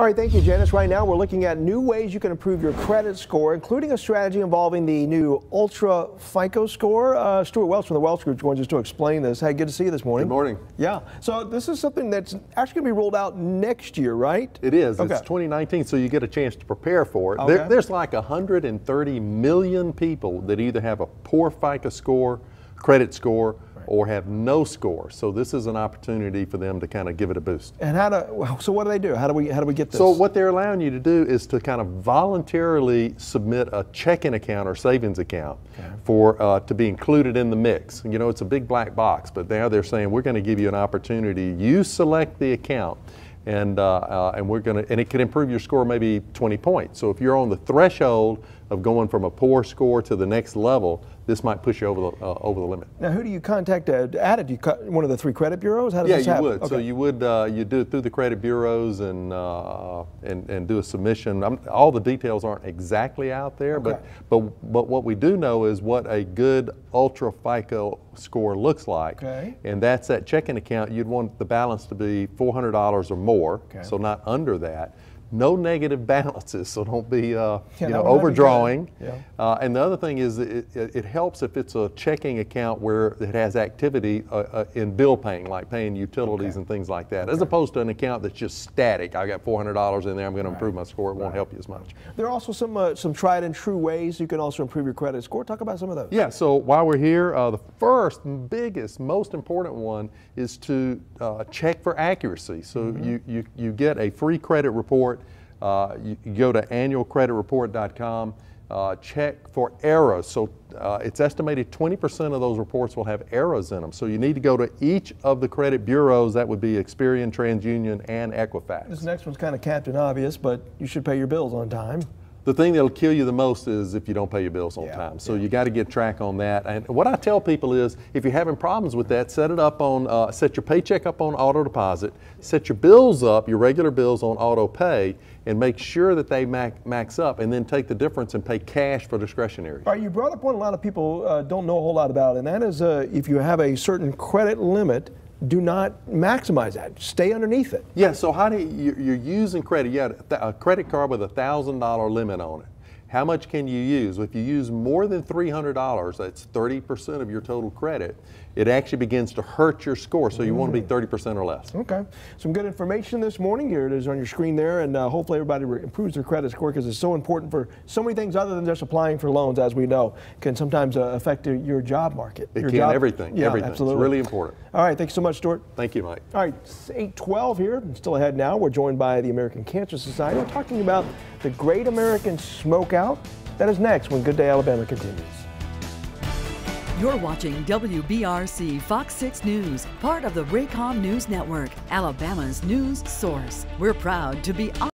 All right, thank you, Janice. Right now, we're looking at new ways you can improve your credit score, including a strategy involving the new Ultra FICO score. Uh, Stewart Welch from the Welch Group joins us to explain this. Hey, good to see you this morning. Good morning. Yeah. So this is something that's actually going to be rolled out next year, right? It is. Okay. It's 2019, so you get a chance to prepare for it. Okay. There, there's like 130 million people that either have a poor FICO score, credit score, or have no score. So this is an opportunity for them to kind of give it a boost. And how do? So what do they do? How do we? How do we get this? So what they're allowing you to do is to kind of voluntarily submit a checking account or savings account Okay. for uh, to be included in the mix. You know, it's a big black box, but now they're saying we're going to give you an opportunity. You select the account. And, uh, uh, and we're going to, and it can improve your score maybe 20 points. So if you're on the threshold of going from a poor score to the next level, this might push you over the, uh, over the limit. now, who do you contact to add it? You cut one of the three credit bureaus? How does Yeah, this you happen? would. So you would uh, you do it through the credit bureaus and uh, and and do a submission. i all the details aren't exactly out there, Okay. but but but what we do know is what a good ultra FICO score looks like. Okay. And that's that checking account. You'd want the balance to be four hundred dollars or more, Okay. so not under that. No negative balances, so don't be uh, Yeah, you know would be good. overdrawing. Yeah. Uh, and the other thing is it, it, helps if it's a checking account where it has activity uh, uh, in bill paying, like paying utilities Okay. and things like that, as opposed to an account that's just static. I got $400 in there, I'm going to improve my score. It won't help you as much. There are also some uh, some tried and true ways you can also improve your credit score. Talk about some of those. Yeah, so while we're here, uh, the first, biggest, most important one is to uh, check for accuracy. So Mm-hmm. you, you, you get a free credit report. Uh, you, go to annualcreditreport.com, uh, check for errors. So uh, it's estimated 20% of those reports will have errors in them. So you need to go to each of the credit bureaus. That would be Experian, TransUnion, and Equifax. This next one's kind of Captain Obvious, but you should pay your bills on time. The thing that'll kill you the most is if you don't pay your bills on Yeah, time. So you got to get track on that. And what I tell people is, if you're having problems with that, set it up on, uh, set your paycheck up on auto deposit, set your bills up, your regular bills on auto pay, and make sure that they max, max up, and then take the difference and pay cash for discretionary. All right, you brought up one a lot of people uh, don't know a whole lot about, and that is uh, if you have a certain credit limit, do not maximize that. Stay underneath it. Yeah, so how do you, you're using credit? You had a credit card with a thousand dollar limit on it. How much can you use? If you use more than $300, that's 30% of your total credit, it actually begins to hurt your score. So you want to be 30% or less. Okay, some good information this morning. Here it is on your screen there, and uh, hopefully everybody improves their credit score because it's so important for so many things other than just applying for loans, as we know, can sometimes uh, affect your- your job market. It your can, job. everything, Yeah, everything. absolutely. It's really important. All right, thanks so much, Stewart. Thank you, Mike. All right, it's 812 here, still ahead now. We're joined by the American Cancer Society. We're talking about the Great American Smokeout. That is next when Good Day Alabama continues. You're watching WBRC Fox 6 News, part of the Raycom News Network, Alabama's news source. We're proud to be